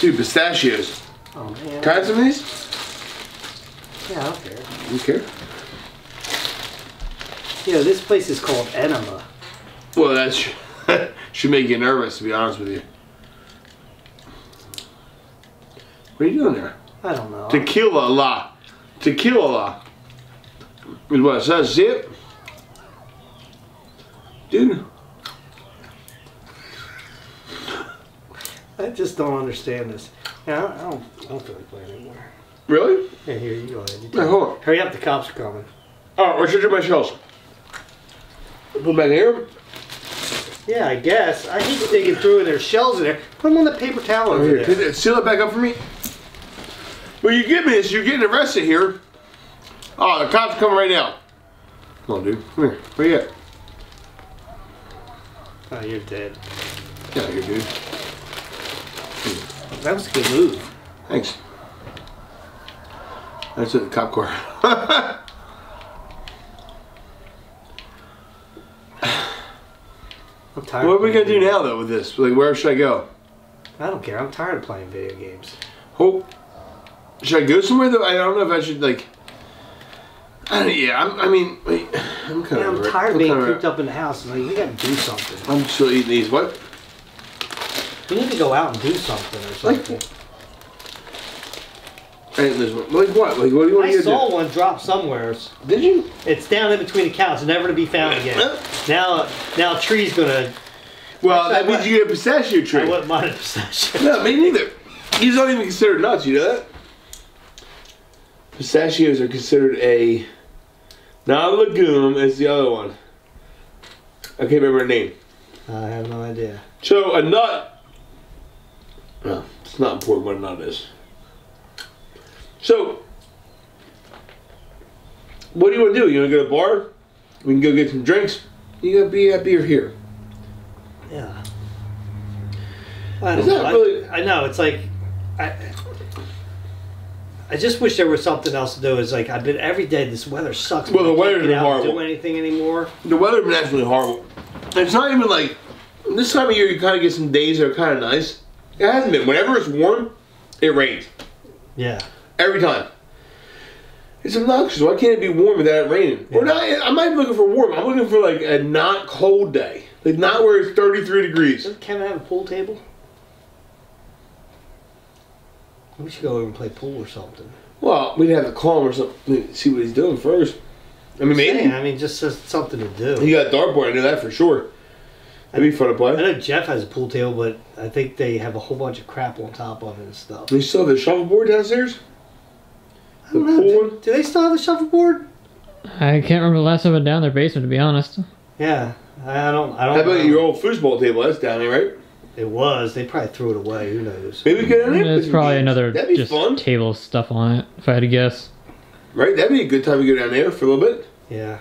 Dude, pistachios. Oh man. Can I have some of these? Yeah, I don't care. You care? You know, this place is called Enema. Well, that should, should make you nervous, to be honest with you. What are you doing there? I don't know. Tequila la. Tequila la. Is what it says. See it? Dude. I just don't understand this. Yeah, I don't, I don't, feel like playing anymore. Really? Yeah, here, you go ahead. You Yeah, take- hold on. Hurry up, the cops are coming. Oh, where should I do my shells? Put them back here? Yeah, I guess. I hate digging through and there's shells in there. Put them on the paper towel over oh, Here, there. seal it back up for me? Well, you give me this, you're getting arrested here. Oh, the cops are coming right now. Come on, dude. Come here. Where you at? Oh, you're dead. Get out here, dude. That was a good move. Thanks. That's at the cop car. I'm tired. what are we gonna do now, though, with this? Like, where should I go? I don't care. I'm tired of playing video games. Oh, Should I go somewhere though? I don't know if I should like. I don't, yeah, I'm, I mean, wait, I'm kind Yeah, of. I'm tired of being cooped up in the house. Like, we gotta do something. I'm still eating these. What? We need to go out and do something or something. I didn't. Like what? Like what do you want I to saw one drop somewhere. Did you? It's down in between the cows, never to be found again. Now, now a tree's gonna. Well, that means you get a pistachio I tree. wouldn't mind a possession. No, me neither. These aren't even considered nuts. You know that? Pistachios are considered a not a legume. It's the other one. I can't remember her name. I have no idea. So a nut. It's not important what a nut is. So, what do you want to do? You want to go to a bar? We can go get some drinks. You got beer, beer here. Yeah. I Is don't know. that I- really- I, know it's like, I, I just wish there was something else to do. It's like I've been every day. This weather sucks. Well, the weather's been horrible. Do anything anymore? The weather's been absolutely horrible. It's not even like this time of year. You kind of get some days that are kind of nice. It hasn't been. Whenever it's warm, it rains Yeah. every time. It's obnoxious. Why can't it be warm without it raining? Or Yeah. not. I'm not even looking for warm. I'm looking for like a not cold day, like not where it's 33 degrees. Doesn't Kevin have a pool table? We should go over and play pool or something. Well, we'd have to call him or something. See what he's doing first. I mean, maybe Saying, I mean, just something to do. he got a dartboard. I know that for sure. That'd be fun to play. I know Jeff has a pool table, but I think they have a whole bunch of crap on top of it and stuff. You still have the shuffleboard downstairs? I don't The know. pool Do, do they still have the shuffleboard? I can't remember the last time I went down their basement, to be honest. Yeah, I don't. I don't. How about know. your old foosball table? That's down there, right? It was. They probably threw it away. Who knows? Maybe we could down there. Mm, and play There's some probably games. another That'd be just fun, table stuff on it, if I had to guess. right? That'd be a good time to go down there for a little bit. Yeah,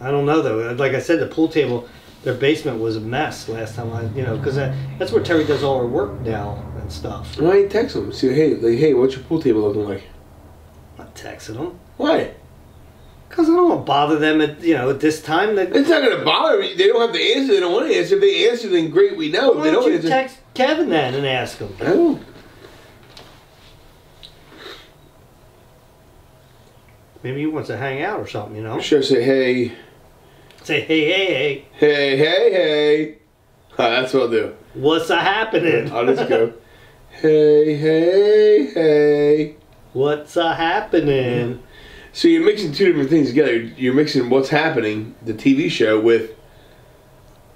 I don't know though. Like I said, the pool table, their basement was a mess last time I, you know, because that, that's where Terry does all her work now and stuff. Why you text them? See, hey, like, hey, what's your pool table looking like? I'm not texting them Why? because I don't want to bother them at you know at this time. That It's not gonna bother me. They don't have to answer. They don't want to answer. If they answer, then great. We know. Why they don't don't you answer, text Kevin then and ask him? I don't. Maybe he wants to hang out or something. You know, I say, hey, say hey hey hey, hey, hey, hey? Ah, that's what I'll do. what's a happening? I'll just go, hey, hey, hey. What's a happening? So you're mixing two different things together. You're mixing what's happening, the TV show, with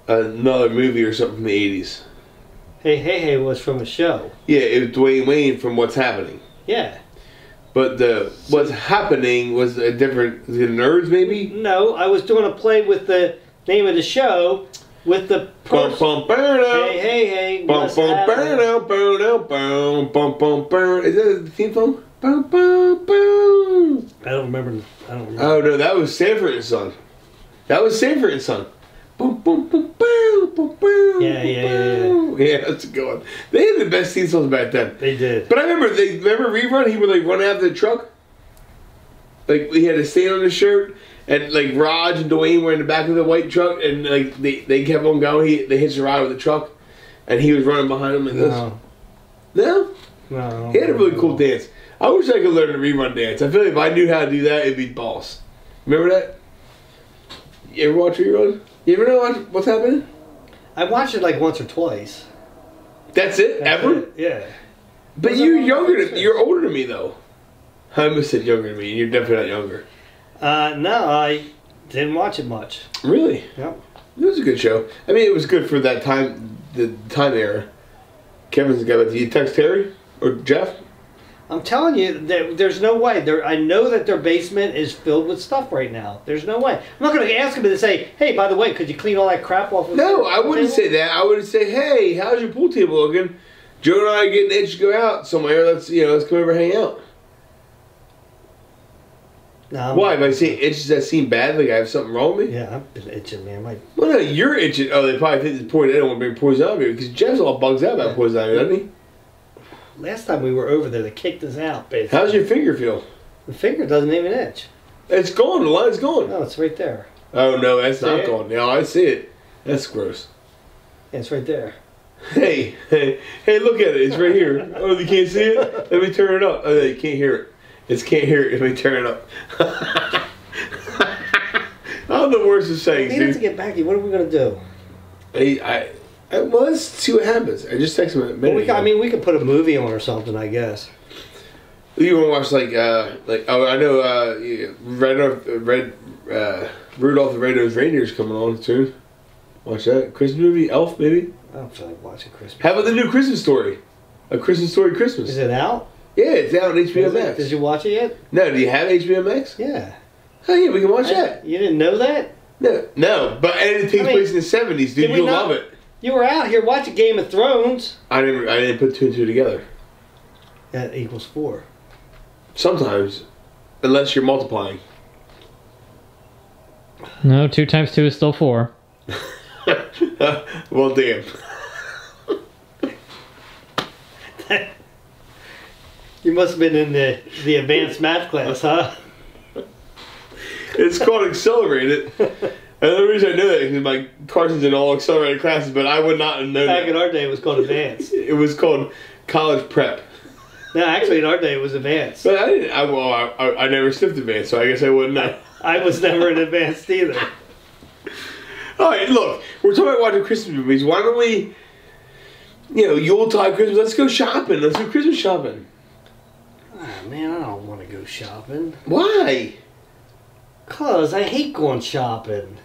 another movie or something from the '80s. Hey hey hey was from a show. Yeah, it was Dwayne Wayne from What's Happening. Yeah. But the What's Happening was a different. The Nerds, maybe. No, I was doing a play with the name of the show with the Bum person. bum burn Hey, hey, hey. Bum what's bum burn out, burn out, bum bum bum burn. Is that the theme song? Bum bum bum. I don't remember. I don't remember. Oh no, that was Sanford and Son. That was Sanford and Son. Boom, boom, boom, boom, boom, boom. Yeah, yeah, yeah, boom. Yeah, that's a good one. They had the best theme songs back then. they did. But I remember they remember rerun. He would like run out of the truck. Like he had a stain on his shirt, and like Raj and Dwayne were in the back of the white truck, and like they, they kept on going. He they hitched a ride with the truck, and he was running behind them like this. No, No, no. he had a really cool dance. I wish I could learn to rerun dance. I feel like if I knew how to do that, it'd be boss. Remember that? You ever watch rerun? You ever know what- what's happening? I watched it like once or twice. That's it, That's ever. it, Yeah. But you're younger. Than, you're older than me though. I almost said younger than me, and you're definitely not younger. Uh, no, I didn't watch it much. Really? Yep. It was a good show. I mean, it was good for that time, the time era. Kevin's got it. Did you text Terry or Jeff? I'm telling you, there, there's no way. There, I know that their basement is filled with stuff right now. There's no way. I'm not going to ask them to say, "Hey, by the way, could you clean all that crap off?" Of No, I wouldn't table?" say that. I would say, hey, how's your pool table looking? Joe and I are getting itched to go out somewhere. Let's you know, let's come over and hang out. No, I'm- Why? I see itches that seem bad, like I have something wrong with me? Yeah, I've been itching, man. My, Well, no, you're itching. Oh, they probably think it's poison. They don't want to bring poison ivy because Jeff's all bugs out about poison ivy, doesn't he? Last time we were over there, they kicked us out. Basically, How's your finger feel? the finger doesn't even itch. It's gone. The line's gone. No, it's right there. Oh no, that's See not it? gone. No, I see it. That's gross. Yeah, it's right there. Hey, hey, hey! Look at it. It's right here. Oh, you can't see it. Let me turn it up. Oh, you can't hear it. It's can't hear it. Let me turn it up. I'm the worst at saying, to dude. get back. What are we going to do? I, I, I, was let's see what happens. I just texted him a minute Well, we, ago. I mean, we could put a movie on or something, I guess. You want to watch like uh like oh I know uh yeah, Red Red uh Rudolph the Red-Nosed Reindeer's coming on soon. Watch that Christmas movie Elf maybe. I don't feel like watching Christmas. How about the new Christmas story? A Christmas story Christmas. Is it out? yeah, it's out on HBO Is it? Max. Did you watch it yet? No, do you have HBO Max? Yeah. Oh yeah, we can watch that. You didn't know that? No, no, but and it takes I mean, place in the seventies, dude. did You'll not- love it. You were out here watching Game of Thrones. I didn't. I didn't put two and two together. That equals four. Sometimes, unless you're multiplying. No, two times two is still four. well, damn. You must have been in the, the advanced math class, huh? It's called accelerated. And the reason I know that is because my Carson's in all accelerated classes, but I would not have known Back in our day, it was called advanced. It was called college prep. No, actually, in our day, it was advanced. But I didn't. I, well, I, I, I never sniffed advanced, so I guess I wouldn't know. I was never in advanced either. All right, look, we're talking about watching Christmas movies. Why don't we, you know, Yuletide Christmas? Let's go shopping. Let's do Christmas shopping. Oh, man, I don't want to go shopping. Why? Cause I hate going shopping.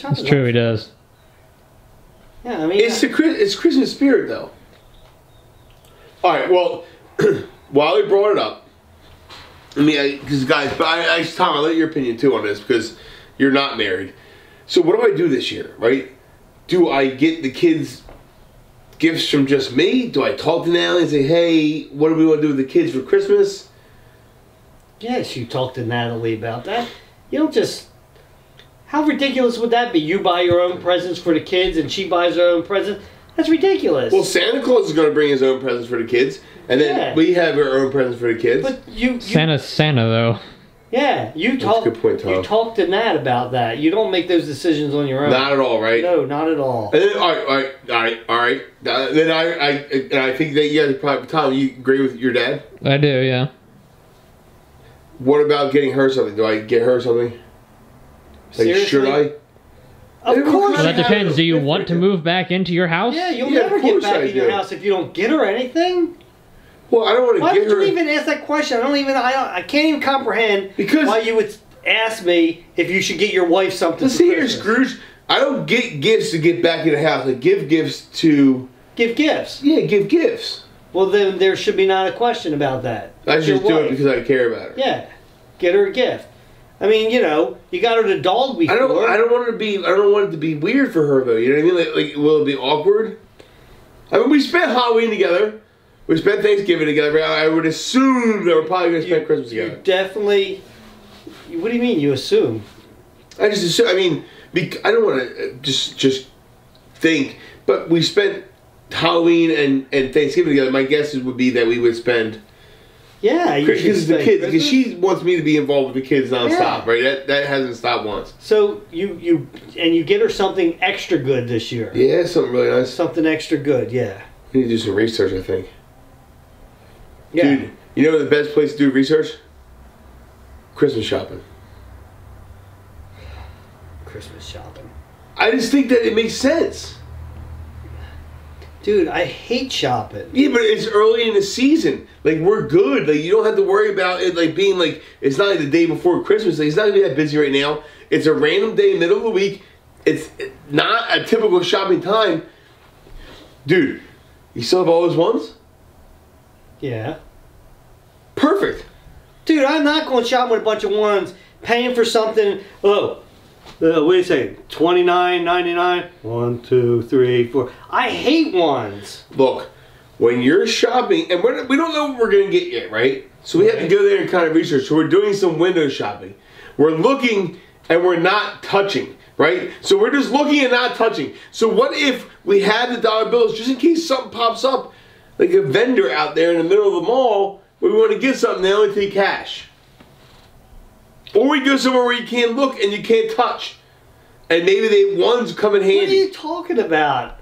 We're. It's true, he does. Yeah, I mean, It's the it's Christmas spirit though. All right, well, while we brought it up, I mean, because guys, but I, I, Tom, I let your opinion too on this because you're not married. So what do I do this year, right? Do I get the kids gifts from just me? Do I talk to Natalie and say, hey, what do we want to do with the kids for Christmas? yes, you talked to Natalie about that. You don't just. How ridiculous would that be? You buy your own presents for the kids, and she buys her own presents. That's ridiculous. Well, Santa Claus is going to bring his own presents for the kids, and then Yeah. we have our own presents for the kids. but you, you Santa's Santa, though. yeah, you That's a talk. good point, Tom. You talk to Nat about that. You don't make those decisions on your own. not at all, right? no, not at all. And then, all right, all right, all right, all right. Uh, then I, I, and I think that you guys probably, Tom, you agree with your dad. I do, yeah. What about getting her something? Do I get her something? Like, Seriously? should I? Of It course. Well, that depends. Do you want to move back into your house? Yeah, you'll Yeah, never of get course back I in your do. house if you don't get her anything. Well, I don't want to would get her. you even ask that question? I don't even. I, don't, I can't even comprehend Because- why you would ask me if you should get your wife something. Let's for see here, Christmas. Scrooge. I don't get gifts to get back in the house. I give gifts to, Give gifts. yeah, give gifts. Well, then there should be not a question about that. I It's your just do it wife. because I care about her. Yeah, get her a gift. I mean, you know, you got her the dog before. I don't. I don't want it to be. I don't want it to be weird for her though. You know what I mean? Like, like will it be awkward? I mean, we spent Halloween together. We spent Thanksgiving together. I would assume that we're probably gonna spend Christmas together. You definitely. What do you mean? You assume? I just assume. I mean, I don't want to uh, just just think. But we spent Halloween and and Thanksgiving together. My guess is would be that we would spend Yeah, Because the kids, because she wants me to be involved with the kids nonstop, Yeah. right? That that hasn't stopped once. So you you and you get her something extra good this year. Yeah, something really nice. Something extra good, yeah. We need to do some research, I think. Yeah. Dude, you know the best place to do research? Christmas shopping. Christmas shopping. I just think that it makes sense. Dude, I hate shopping. Yeah, but it's early in the season. Like we're good. Like you don't have to worry about it like being like it's not like the day before Christmas. Like it's not gonna be that busy right now. It's a random day, middle of the week. It's not a typical shopping time. Dude, you still have all those ones? Yeah. Perfect. Dude, I'm not going shopping with a bunch of ones, paying for something. Oh, uh, wait a second. Twenty nine ninety nine. One, two, three, four. I hate ones. Look, when you're shopping, and we're, we don't know what we're going to get yet, right? So we have to go there and kind of research. So we're doing some window shopping. We're looking and we're not touching, right? So we're just looking and not touching. So what if we had the dollar bills just in case something pops up, like a vendor out there in the middle of the mall where we want to get something, they only take cash. Or we go somewhere where you can't look and you can't touch. And maybe they ones come in handy. What are you talking about?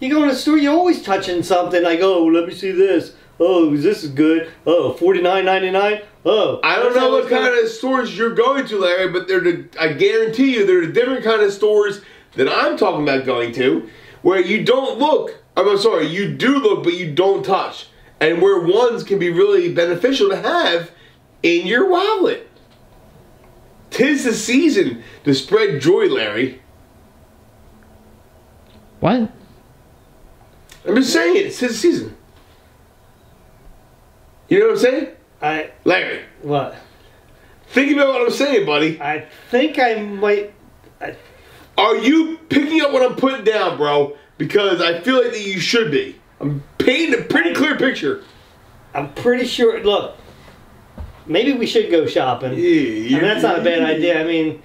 You go in the store, you're always touching something like, oh, let me see this. Oh, this is good. Oh, forty nine ninety nine. Oh, I don't know what kind of stores you're going to, Larry, but they're the, I guarantee you they're the different kind of stores that I'm talking about going to, where you don't look. I'm sorry, you do look, but you don't touch, and where ones can be really beneficial to have in your wallet. Tis the season to spread joy, Larry. What? I'm just saying it. It's tis the season. You know what I'm saying, I Larry? what? Think about what I'm saying, buddy. I think I might. Are you picking up what I'm putting down, bro? Because I feel like that you should be. I'm painting a pretty clear picture. I'm pretty sure. Look, maybe we should go shopping. I mean, that's not a bad idea. I mean,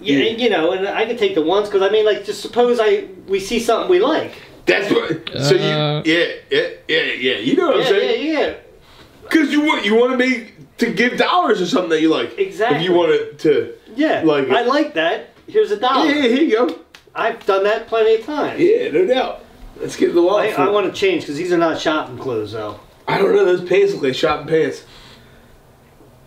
yeah, Yeah. you know, and I could take the ones because I mean, like, just suppose I we see something we like. That's what. So Uh, you, yeah, yeah, yeah, yeah. You know what I'm saying? yeah, yeah. Yeah. Because you want you want to make to give dollars or something that you like. Exactly. If you want it to. Yeah, Like it. I like that. Here's a dollar. Yeah, yeah, here you go. I've done that plenty of times. Yeah, no doubt. Let's get the I, wallet. I want to change because these are not shopping clothes, though. I don't know. Those pants look like shopping pants.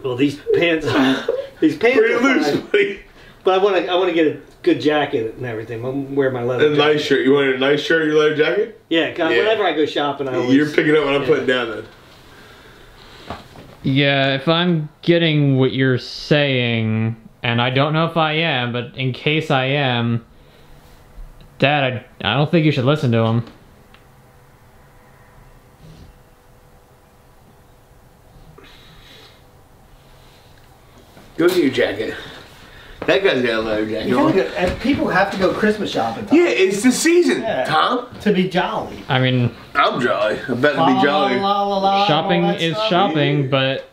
Well, these pants, these pants Pretty are loose, fine, buddy. but I want to, I want to get a good jacket and everything. I'm wear my leather. A jacket. nice shirt. You want a nice shirt? Or your leather jacket? Yeah, 'cause Yeah. whenever I go shopping, I always. You're picking up what I'm Yeah. putting down then. Yeah, if I'm getting what you're saying, and I don't know if I am, but in case I am, Dad, I, I don't think you should listen to him. Go get your jacket. That guy's got a leather jacket on. go- and people have to go Christmas shopping. Tom, Yeah, it's the season, Yeah. Tom. To be jolly. I mean, I'm jolly. I bet to be jolly. La, la, la, la, shopping is stuff. shopping, but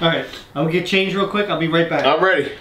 All right, I'm gonna get changed real quick. I'll be right back. I'm ready.